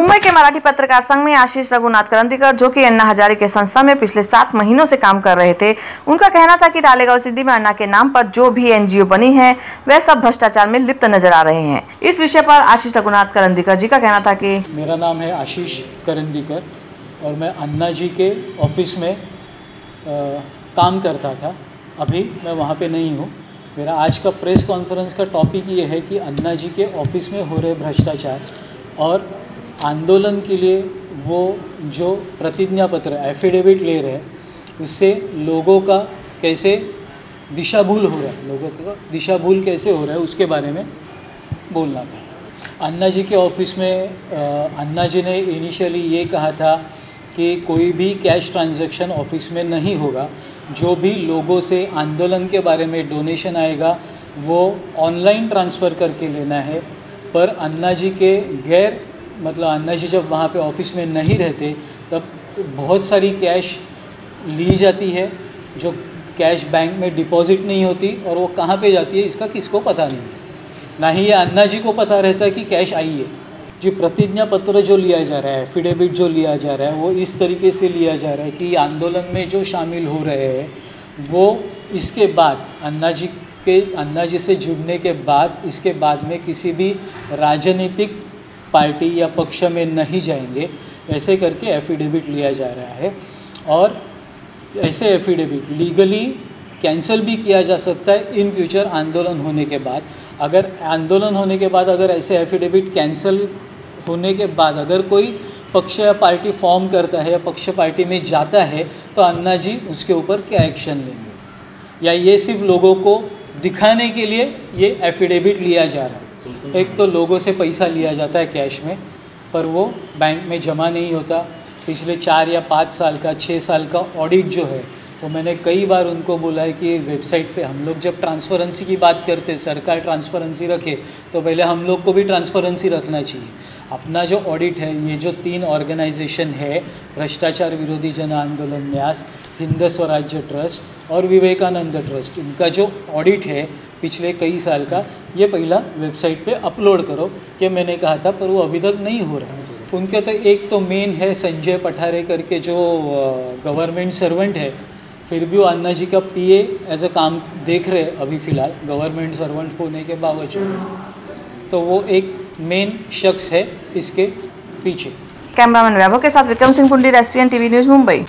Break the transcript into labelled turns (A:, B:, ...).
A: मुंबई के मराठी पत्रकार संघ में आशीष रघुनाथ करंदीकर जो कि अन्ना हजारे के संस्था में पिछले सात महीनों से काम कर रहे थे उनका कहना था कि डालेगांव सिद्धि में अन्ना के नाम पर जो भी एनजीओ बनी है वह सब भ्रष्टाचार में लिप्त नज़र आ रहे हैं। इस विषय पर आशीष रघुनाथ करंदीकर जी का कहना था कि
B: मेरा नाम है आशीष करंदीकर और मैं अन्ना जी के ऑफ़िस में आ, काम करता था। अभी मैं वहाँ पे नहीं हूँ। मेरा आज का प्रेस कॉन्फ्रेंस का टॉपिक ये है कि अन्ना जी के ऑफ़िस में हो रहे भ्रष्टाचार और आंदोलन के लिए वो जो प्रतिज्ञा पत्र एफिडेविट ले रहे हैं, उससे लोगों का कैसे दिशा भूल हो रहा है, लोगों का दिशा भूल कैसे हो रहा है, उसके बारे में बोलना था। अन्ना जी के ऑफ़िस में अन्ना जी ने इनिशियली ये कहा था कि कोई भी कैश ट्रांजैक्शन ऑफ़िस में नहीं होगा, जो भी लोगों से आंदोलन के बारे में डोनेशन आएगा, वो ऑनलाइन ट्रांसफ़र करके लेना है। पर अन्ना जी के गैर मतलब अन्ना जी जब वहाँ पे ऑफ़िस में नहीं रहते, तब बहुत सारी कैश ली जाती है, जो कैश बैंक में डिपॉजिट नहीं होती और वो कहाँ पे जाती है, इसका किसको पता नहीं ना ही ये अन्ना जी को पता रहता है कि कैश आई है। जी, प्रतिज्ञा पत्र जो लिया जा रहा है एफिडेविट जो लिया जा रहा है, वो इस तरीके से लिया जा रहा है कि आंदोलन में जो शामिल हो रहे हैं, वो इसके बाद अन्ना जी के अन्ना जी से जुड़ने के बाद, इसके बाद में किसी भी राजनीतिक पार्टी या पक्ष में नहीं जाएँगे, ऐसे करके एफिडेविट लिया जा रहा है। और ऐसे एफिडेविट लीगली कैंसिल भी किया जा सकता है इन फ्यूचर आंदोलन होने के बाद। अगर आंदोलन होने के बाद अगर ऐसे एफिडेविट कैंसिल होने के बाद अगर कोई पक्ष या पार्टी फॉर्म करता है या पक्ष पार्टी में जाता है तो अन्ना जी उसके ऊपर क्या एक्शन लेंगे? या ये सिर्फ़ लोगों को दिखाने के लिए ये एफिडेविट लिया जा रहा है? एक तो लोगों से पैसा लिया जाता है कैश में, पर वो बैंक में जमा नहीं होता। पिछले चार या पाँच साल का छः साल का ऑडिट जो है तो मैंने कई बार उनको बोला है कि वेबसाइट पे हम लोग जब ट्रांसपेरेंसी की बात करते हैं सरकार ट्रांसपेरेंसी रखे तो पहले हम लोग को भी ट्रांसपेरेंसी रखना चाहिए। अपना जो ऑडिट है, ये जो तीन ऑर्गेनाइजेशन है, भ्रष्टाचार विरोधी जन आंदोलन, न्यास हिंद स्वराज्य ट्रस्ट और विवेकानंद ट्रस्ट। इनका जो ऑडिट है पिछले कई साल का, ये पहला वेबसाइट पे अपलोड करो, ये मैंने कहा था, पर वो अभी तक नहीं हो रहा उनके तो एक तो मेन है संजय पठारे करके जो गवर्नमेंट सर्वेंट है। फिर भी वो अन्ना जी का पीए एज अ काम देख रहे अभी फ़िलहाल गवर्नमेंट सर्वेंट होने के बावजूद। तो वो एक मेन शख्स है इसके पीछे।
A: कैमरामैन वैभव के साथ Vikram Singh Pundi S TV news Mumbai